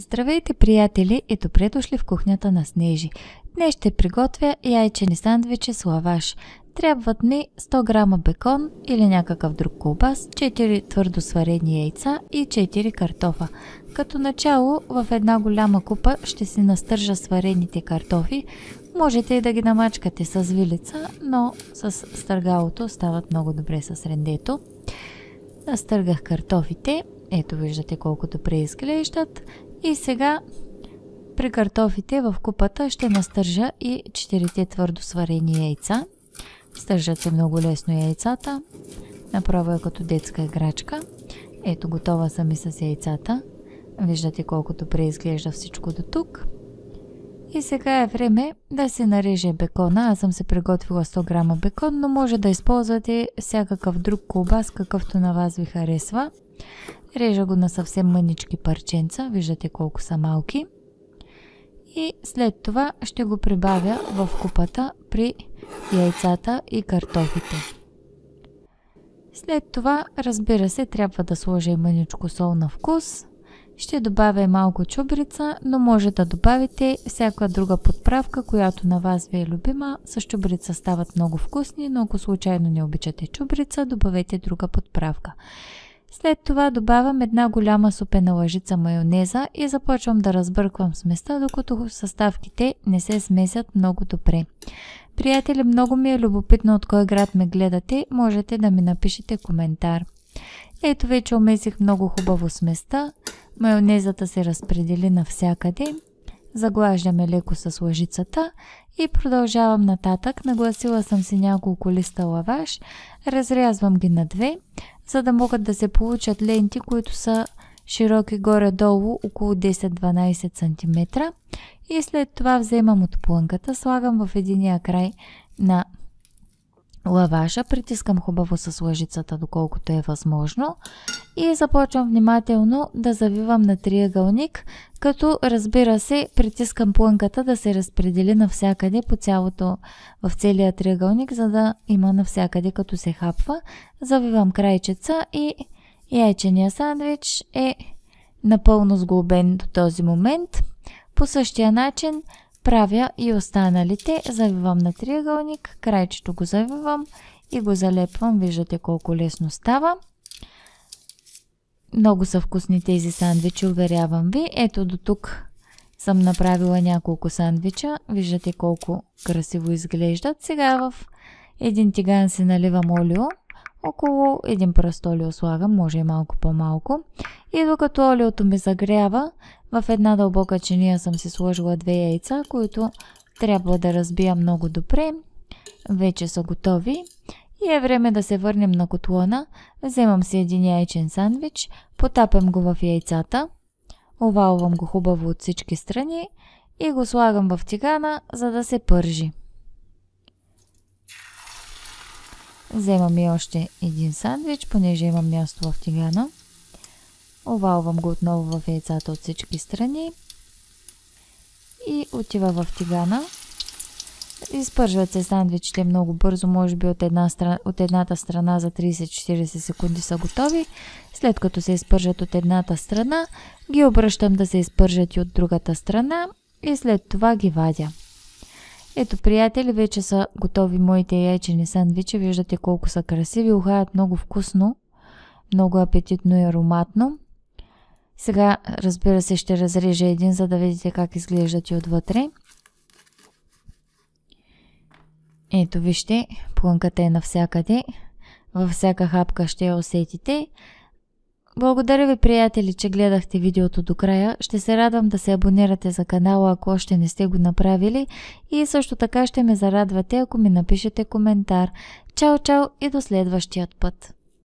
Здравейте, приятели, и добре дошли в кухнята на Снежи. Днес ще приготвя яйчени сандвичи с лаваш. Трябват ми 100 грама бекон или някакъв друг колбас, 4 твърдо сварени яйца и 4 картофа. Като начало в една голяма купа ще си настържа сварените картофи. Можете и да ги намачкате с вилица, но с стъргалото стават много добре с рендето. Настъргах картофите. Ето виждате колко добре изглеждат. И сега при картофите в купата ще настържа и 4 твърдо сварени яйца. Стържат се много лесно яйцата. Направо е като детска играчка. Ето готова съм и с яйцата. Виждате колко добре изглежда всичко до тук. И сега е време да се нареже бекона. Аз съм се приготвила 100 грама бекон, но може да използвате всякакъв друг колбас, какъвто на вас ви харесва. Режа го на съвсем мънички парченца, виждате колко са малки. И след това ще го прибавя в купата при яйцата и картофите. След това, разбира се, трябва да сложа и мъничко сол на вкус. Ще добавя малко чубрица, но може да добавите всяка друга подправка, която на вас ви е любима. С чубрица стават много вкусни, но ако случайно не обичате чубрица, добавете друга подправка. След това добавям една голяма супена лъжица майонеза и започвам да разбърквам сместа, докато съставките не се смесят много добре. Приятели, много ми е любопитно от кой град ме гледате, можете да ми напишете коментар. Ето вече омесих много хубаво сместа, майонезата се разпредели навсякъде, заглаждаме леко с лъжицата и продължавам нататък. Нагласила съм си няколко листа лаваш, разрязвам ги на две, за да могат да се получат ленти, които са широки горе-долу около 10-12 см. И след това вземам от плънката, слагам в единия край на лаваша, притискам хубаво с лъжицата, доколкото е възможно и започвам внимателно да завивам на триъгълник, като разбира се притискам плънката да се разпредели навсякъде по цялото, в целия триъгълник, за да има навсякъде като се хапва. Завивам крайчеца и яйчения сандвич е напълно сглобен до този момент. По същия начин правя и останалите. Завивам на триъгълник, крайчето го завивам и го залепвам. Виждате колко лесно става. Много са вкусни тези сандвичи, уверявам ви. Ето до тук съм направила няколко сандвича. Виждате колко красиво изглеждат. Сега в един тиган си наливам олио. Около един пръст олио слагам, може и малко по-малко. И докато олиото ми загрява, в една дълбока чиния съм си сложила две яйца, които трябва да разбия много добре. Вече са готови. И е време да се върнем на котлона. Вземам си един яйчен сандвич, потапям го в яйцата, овалвам го хубаво от всички страни и го слагам в тигана, за да се пържи. Вземам и още един сандвич, понеже имам място в тигана. Овалвам го отново в яйцата от всички страни и отива в тигана. Изпържват се сандвичите много бързо, може би от, една страна, от едната страна за 30-40 секунди са готови. След като се изпържат от едната страна, ги обръщам да се изпържат и от другата страна и след това ги вадя. Ето, приятели, вече са готови моите яйчени сандвичи. Виждате колко са красиви, ухаят много вкусно, много апетитно и ароматно. Сега, разбира се, ще разрежа един, за да видите как изглеждат и отвътре. Ето вижте, плънката е навсякъде. Във всяка хапка ще я усетите. Благодаря ви, приятели, че гледахте видеото до края. Ще се радвам да се абонирате за канала, ако още не сте го направили. И също така ще ме зарадвате, ако ми напишете коментар. Чао, чао и до следващият път!